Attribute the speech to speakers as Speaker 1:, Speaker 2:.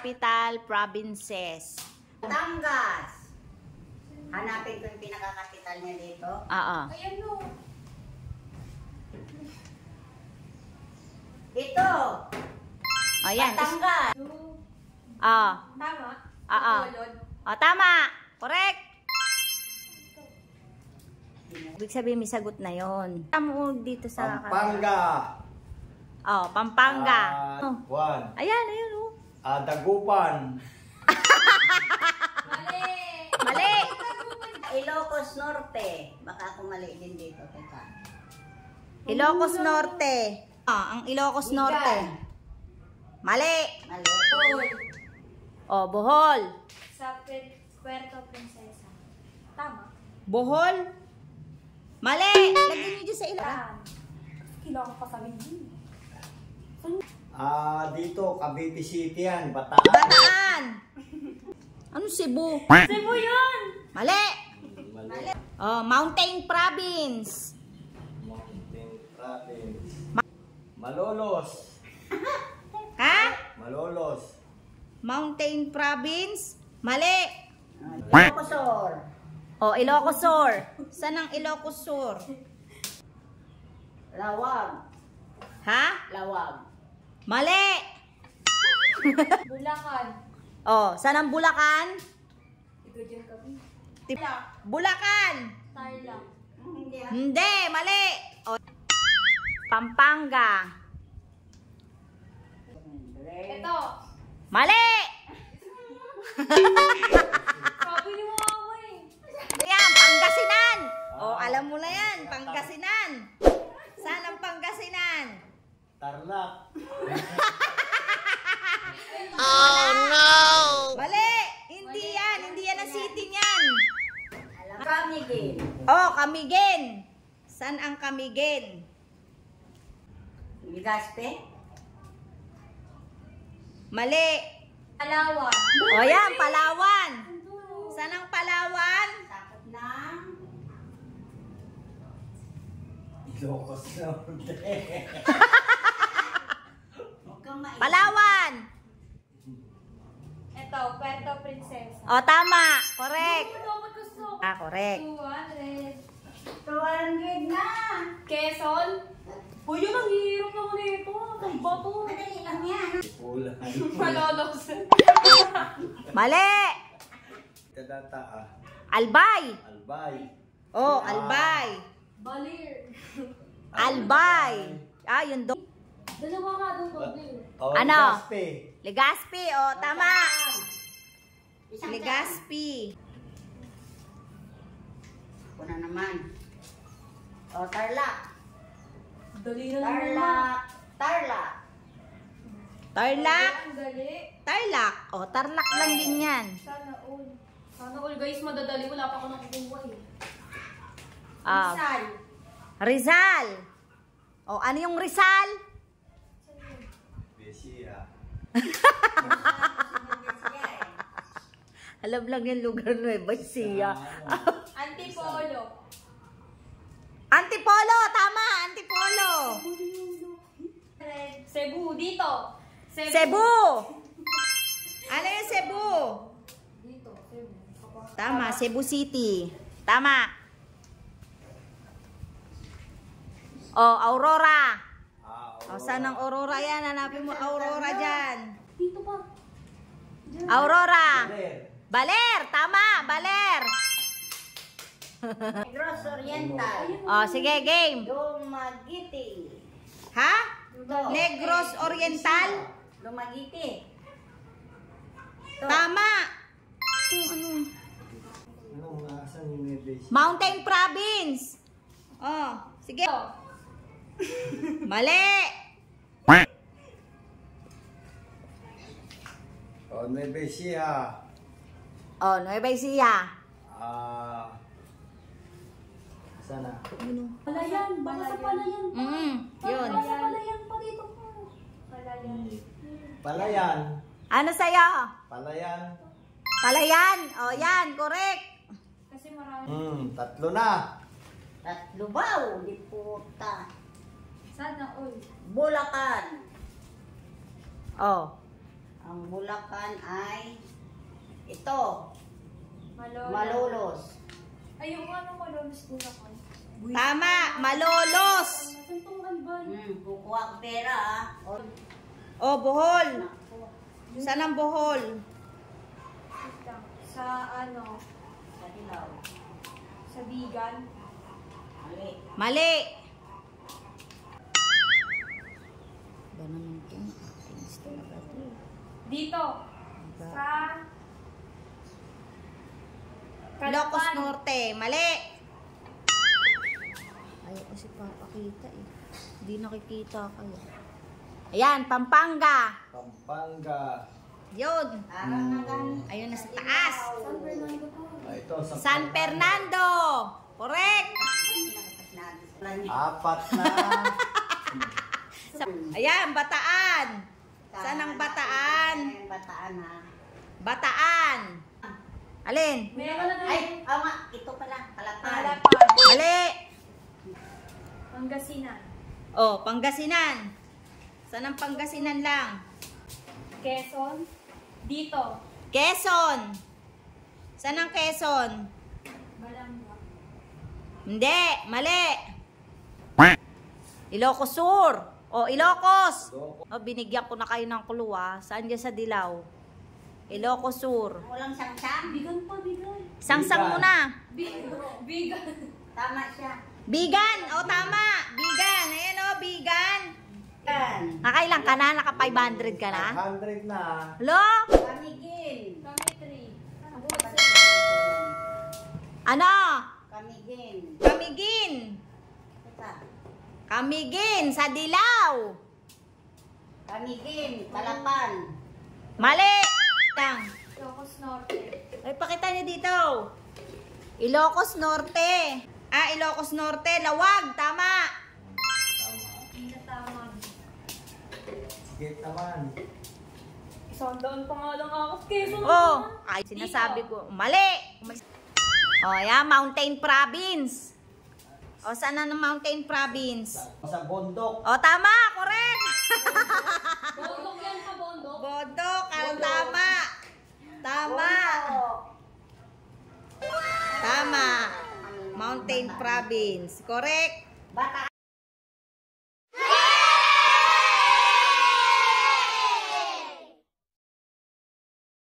Speaker 1: capital provinces.
Speaker 2: Batangas. Hanapin ko yung pinaka-capital niya dito.
Speaker 1: Oo.
Speaker 3: Ayan no.
Speaker 2: Ito.
Speaker 1: O yan.
Speaker 2: Batangas.
Speaker 1: Oo.
Speaker 3: Tama?
Speaker 1: Oo.
Speaker 3: Bacolod.
Speaker 1: O, tama. Correct. Ibig sabihin, may sagot na yon. Tamo dito sa...
Speaker 4: Pampanga.
Speaker 1: Oh, Pampanga.
Speaker 4: Ah,
Speaker 1: Oh.
Speaker 4: Juan.
Speaker 1: Ayan, ayan, oh.
Speaker 4: Ah, Dagupan.
Speaker 3: Mali!
Speaker 1: Mali.
Speaker 2: Ilocos Norte. Baka ako mali din dito. Teka.
Speaker 1: Ilocos Norte. Ah, ang Ilocos Norte. Mali.
Speaker 2: Mali.
Speaker 3: Bohol.
Speaker 1: Oh, Bohol.
Speaker 3: Sa Puerto Princesa. Tama?
Speaker 1: Bohol. Mali. Lagyan niyo dyan sa ilo.
Speaker 3: Saan? Kailangan pa sabihin.
Speaker 4: Ah, dito, Cavite City yan. Bataan.
Speaker 1: Bataan. Ano Cebu?
Speaker 3: Cebu yun!
Speaker 1: Mali.
Speaker 4: Mali.
Speaker 1: Oh, Mountain Province.
Speaker 4: Mountain Province. Malolos.
Speaker 1: Ha?
Speaker 4: Malolos.
Speaker 1: Mountain Province? Mali.
Speaker 2: Ah, Ilocos Sur.
Speaker 1: Oh, Ilocos Sur. Saan ang Ilocos Sur?
Speaker 2: Lawag.
Speaker 1: Ha?
Speaker 2: Lawag.
Speaker 1: Mali.
Speaker 3: Bulacan.
Speaker 1: Oh, saan ang Bulacan?
Speaker 3: Ikaw dyan kami.
Speaker 1: Bulacan.
Speaker 3: Tarlac.
Speaker 2: Hindi ah.
Speaker 1: Hindi, mali. Oh. Pampanga.
Speaker 3: Ito.
Speaker 1: Mali.
Speaker 3: Sabi ni mama eh.
Speaker 1: Yan, Pangasinan. Oh, alam mo na yan, Pangasinan. Saan ang Pangasinan?
Speaker 4: Tarlac.
Speaker 1: Mali. Hindi yan, hindi yan ang city niyan.
Speaker 2: Din.
Speaker 1: Oh, Camiguin. Saan ang Camiguin?
Speaker 2: Ligaspe.
Speaker 1: Mali.
Speaker 3: Palawan.
Speaker 1: O yan, Palawan. Saan ang Palawan?
Speaker 2: Sakop ng
Speaker 4: Ilocos Norte.
Speaker 2: Maisip.
Speaker 1: Palawan.
Speaker 3: Ito, Puerto Princesa.
Speaker 1: O, tama. Correct.
Speaker 3: Ano?
Speaker 1: Ah, correct.
Speaker 3: 200.
Speaker 2: 200 na.
Speaker 3: Quezon. Uy, yun ang hirap naman ito. Ang bato.
Speaker 2: Madali lang yan.
Speaker 3: Malolos.
Speaker 1: Mali.
Speaker 4: Kadata ah.
Speaker 1: Albay.
Speaker 4: Albay.
Speaker 1: Oh, Albay.
Speaker 3: Balir.
Speaker 1: Albay. Ah, yun do.
Speaker 3: Dalawa ka doon.
Speaker 4: Oh,
Speaker 1: Ano?
Speaker 4: Legazpi.
Speaker 1: Legazpi. O, tama.
Speaker 2: Isang daan.
Speaker 1: Legazpi.
Speaker 2: Ako na naman. O, Tarlac.
Speaker 3: Dali na.
Speaker 2: Tarlac. Tarlac.
Speaker 1: Tarlac. Tarlac. O, Tarlac lang din yan.
Speaker 3: Sana all. Sana all guys, madadali. Wala pa ako nakukuha eh.
Speaker 1: Ah,
Speaker 3: Rizal.
Speaker 1: Rizal. O, ano yung Rizal?
Speaker 4: Besia.
Speaker 1: Alam lang yung lugar Nueva Ecija.
Speaker 3: Antipolo.
Speaker 1: Antipolo, tama, Antipolo.
Speaker 3: Cebu, dito.
Speaker 1: Cebu. Ano yung Cebu?
Speaker 3: Dito, Cebu.
Speaker 1: Tama, Cebu City. Tama. Oh, Aurora.
Speaker 4: Ah,
Speaker 1: O, saan ang Aurora yan? Hanapin mo Aurora dyan.
Speaker 3: Dito pa.
Speaker 1: Aurora.
Speaker 4: Baler.
Speaker 1: Baler, tama, Baler.
Speaker 2: Negros Oriental.
Speaker 1: O, sige, game.
Speaker 2: Dumaguete.
Speaker 1: Ha?
Speaker 2: Ito.
Speaker 1: Negros Oriental?
Speaker 2: Dumaguete. Ito.
Speaker 1: Tama. Ano?
Speaker 4: Anong asan yung Besia?
Speaker 1: Mountain Province. Oh, sige.
Speaker 3: Ito.
Speaker 1: Mali.
Speaker 4: Oh, Nueva Ecija.
Speaker 1: Oh, Nueva Ecija.
Speaker 4: Ah. Sana.
Speaker 3: Palayan. Baka sa palayan.
Speaker 1: Mm, yun.
Speaker 3: Baka sa palayan pa dito. Palayan.
Speaker 4: Palayan.
Speaker 1: Ano sa'yo?
Speaker 4: Palayan.
Speaker 1: Palayan. Oh, yan, correct.
Speaker 3: Kasi marami.
Speaker 4: Hmm, tatlo na.
Speaker 2: Tatlo baw. Di puta.
Speaker 3: Sana all.
Speaker 2: Bulacan.
Speaker 1: Oh.
Speaker 2: Ang Bulacan ay ito,
Speaker 3: Malolos.
Speaker 2: Malolos.
Speaker 3: Ay, yung ano malolos din ako.
Speaker 1: Tama, malolos.
Speaker 3: Nasaan tong alban?
Speaker 2: Hmm, kukuha ang pera ah. O,
Speaker 1: O, Bohol. Saan ang Bohol?
Speaker 3: Sa ano,
Speaker 2: Sa dilaw.
Speaker 3: sa bigan.
Speaker 2: Mali.
Speaker 1: Mali. Ba naman ito? Tinis ito.
Speaker 3: Dito. Sa...
Speaker 1: Ilocos
Speaker 3: Kalapan.
Speaker 1: Norte. Mali. Ayaw kasi papakita eh. Hindi nakikita kayo. Ayan, Pampanga.
Speaker 4: Pampanga.
Speaker 1: Yun.
Speaker 2: Na ganun.
Speaker 1: Ayun na sa taas.
Speaker 3: San Fernando.
Speaker 4: Ah, ito, sa
Speaker 1: San Fernando. Correct.
Speaker 4: Apat na.
Speaker 1: Ayan, Bataan. Saan ang Bataan?
Speaker 2: Bataan ha.
Speaker 1: Bataan. Alin?
Speaker 3: Meron na
Speaker 2: Ay, oh nga, ito pala, Kalapan.
Speaker 3: Kalapan.
Speaker 1: Mali.
Speaker 3: Pangasinan.
Speaker 1: Oh, Pangasinan. Saan ang Pangasinan lang?
Speaker 3: Quezon. Dito.
Speaker 1: Quezon. Saan ang Quezon?
Speaker 3: Balamba.
Speaker 1: Hindi, mali. Ilocos Sur. O, Ilocos.
Speaker 4: Ilocos.
Speaker 1: O, binigyan ko na kayo ng clue ah. Saan dyan sa Dilaw? Ilocos Sur.
Speaker 2: Walang sangsang.
Speaker 3: Bigan pa, bigan.
Speaker 1: Sangsang mo na.
Speaker 3: Bigan. Bigan.
Speaker 2: Tama siya.
Speaker 1: Bigan. O, tama. Bigan. Ayan o, Bigan.
Speaker 2: Yan.
Speaker 1: Nakailang ka na? Naka 500 ka na?
Speaker 4: 100 na.
Speaker 1: Lo?
Speaker 2: Kamigin.
Speaker 3: Kami three.
Speaker 1: Ano?
Speaker 2: Kamigin.
Speaker 1: Kamigin.
Speaker 2: Ito.
Speaker 1: Kamigin sa Dilaw.
Speaker 2: Kamigin. Kalapan.
Speaker 1: Mali. Lang.
Speaker 3: Ilocos Norte.
Speaker 1: Ay, pakita niyo dito. Ilocos Norte. Ah, Ilocos Norte. Lawag. Tama.
Speaker 4: Tama.
Speaker 3: Isang doon pa nga lang ako. Quezon.
Speaker 1: Oh, ay sinasabi ko. Mali. Umalis- Oh, yeah, Mountain Province. O, saan na ng Mountain Province?
Speaker 4: Sa, sa bundok.
Speaker 1: O, tama. Correct.
Speaker 3: Bondok yan pa, bondok.
Speaker 1: Bodok. Ang tama. Tama. Tama. Mountain Province. Correct.
Speaker 2: Bataan.